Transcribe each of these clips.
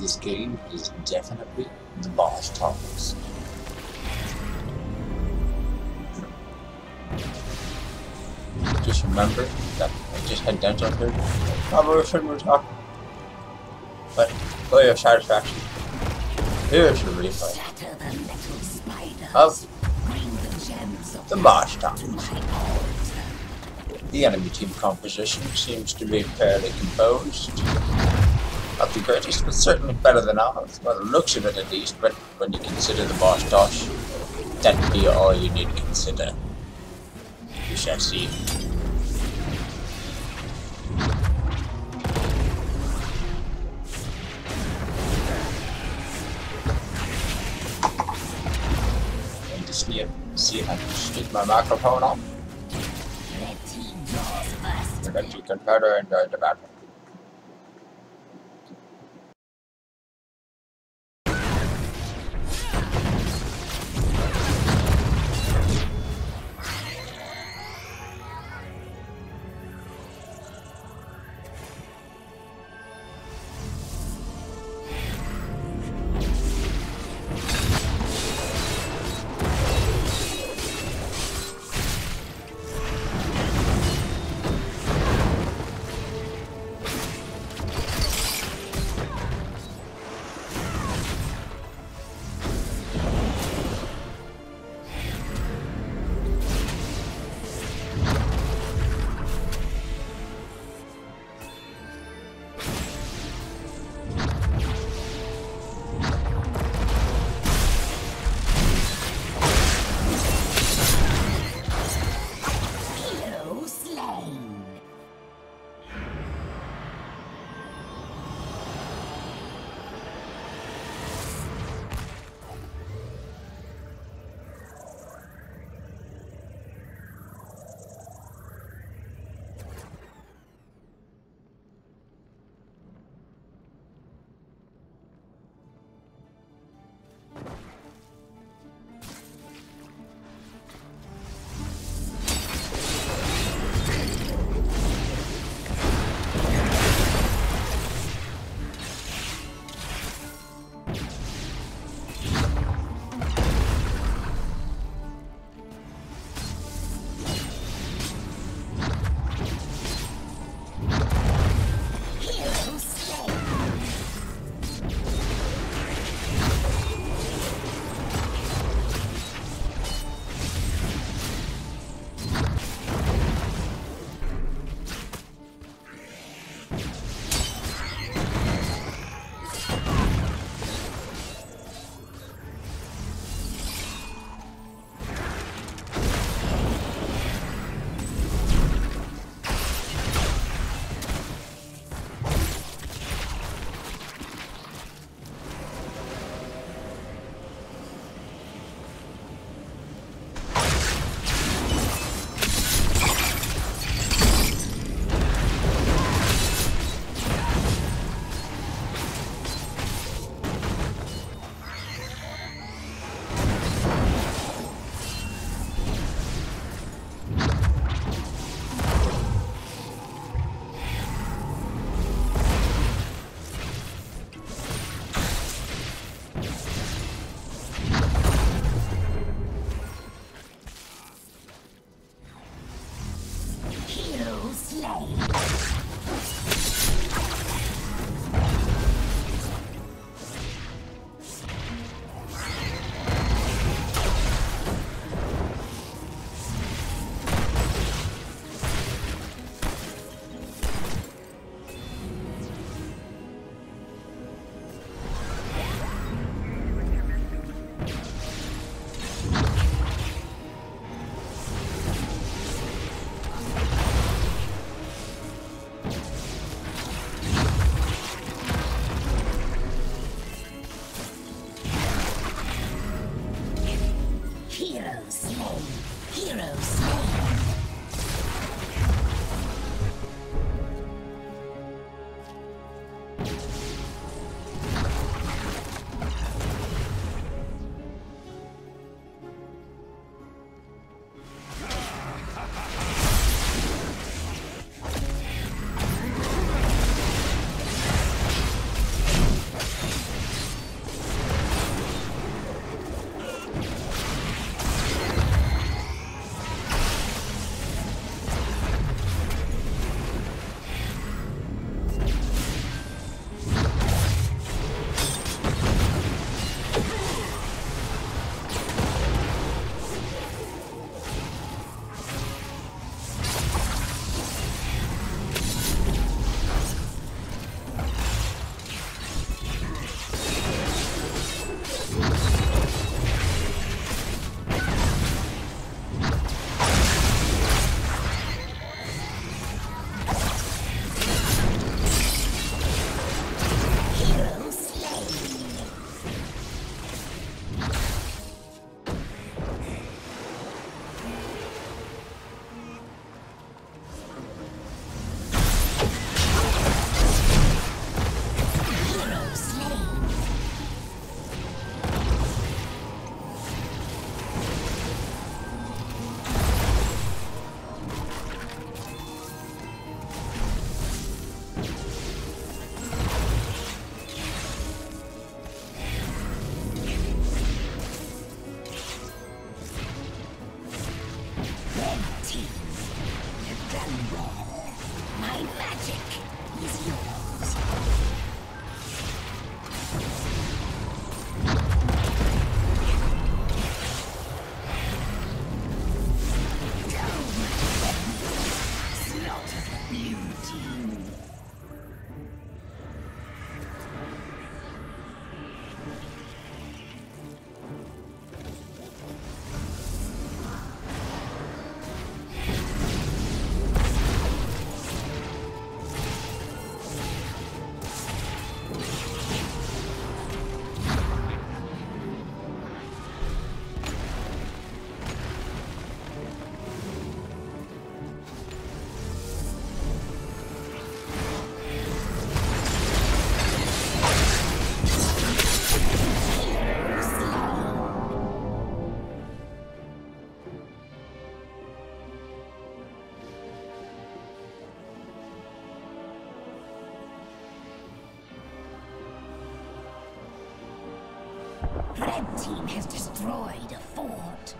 this game is definitely the boss toss. Just remember that I just had dental here. Probably shouldn't we talk. But oh for your satisfaction, here's your replay the of oh. the gems of boss toss. to my altar. The enemy team composition seems to be fairly composed. Not the greatest, but certainly better than ours. By the looks of it, at least. But when you consider the boss toss, that'd be all you need to consider. We shall see. See if, see if I can stick my microphone on. Red team draws first. We're going to consider and uh, the battle. Red team has destroyed a fort.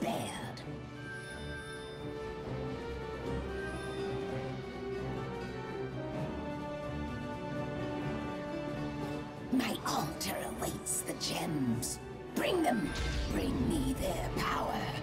spared. My altar awaits the gems. Bring them. Bring me their power.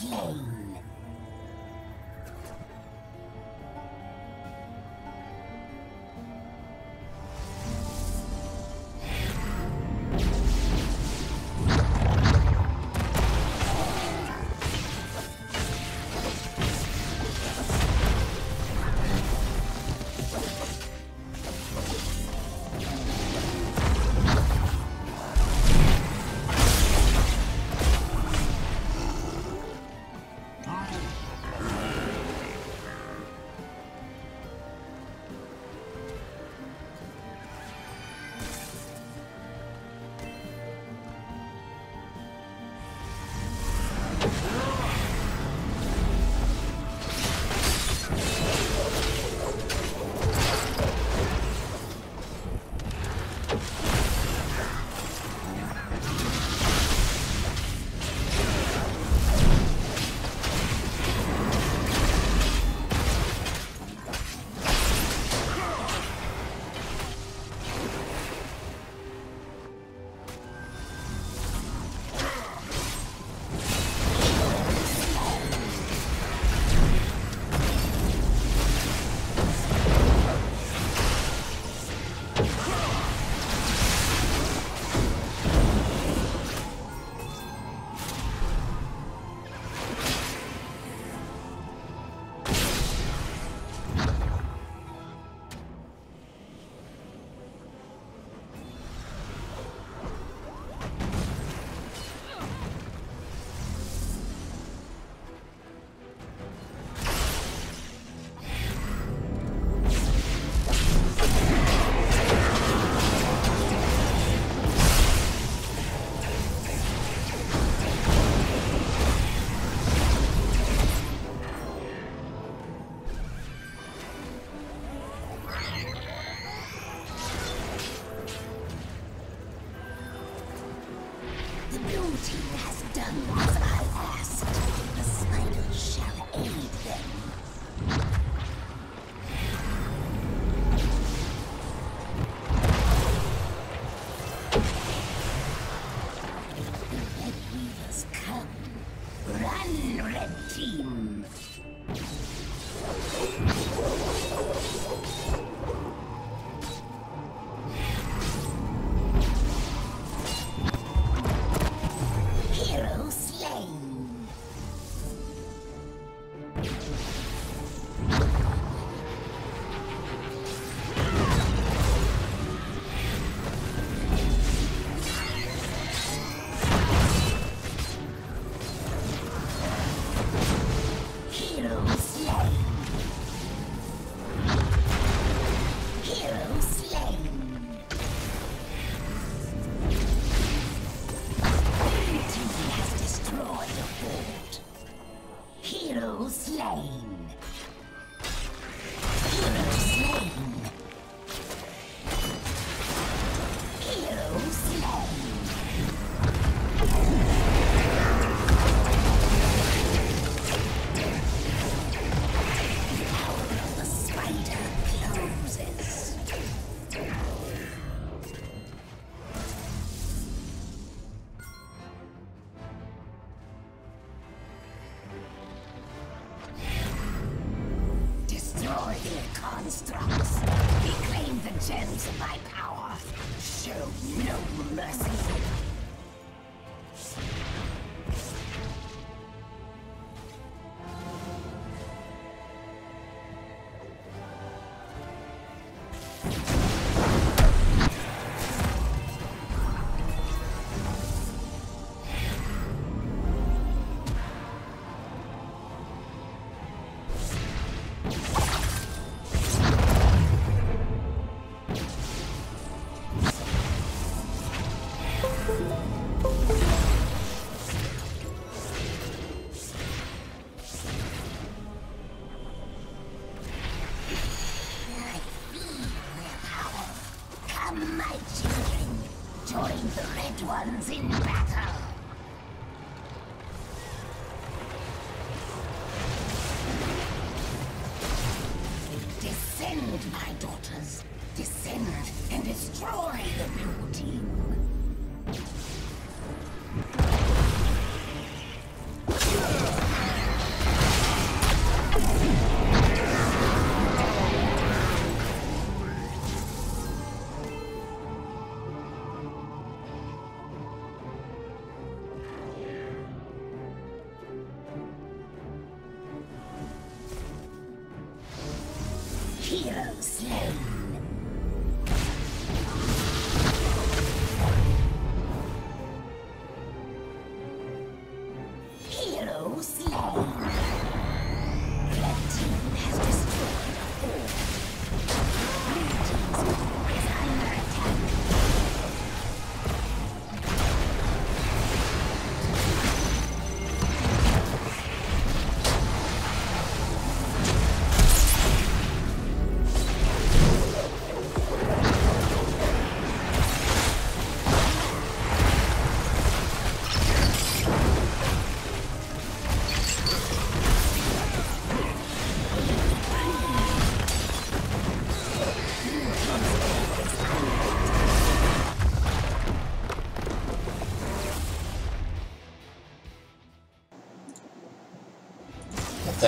Slain. Your team has done as I asked. The spider shall aid.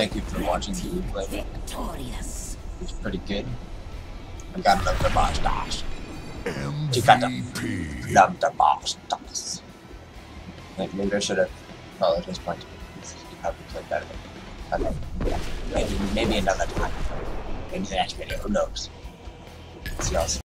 Thank you for watching the replay. victorious. It was pretty good. I got another boss toss. You got them. MVP. Love the boss toss. Like, maybe I should have followed his point. You probably played better. Okay. Maybe, maybe another time. Maybe the next video. Who knows? See y'all soon.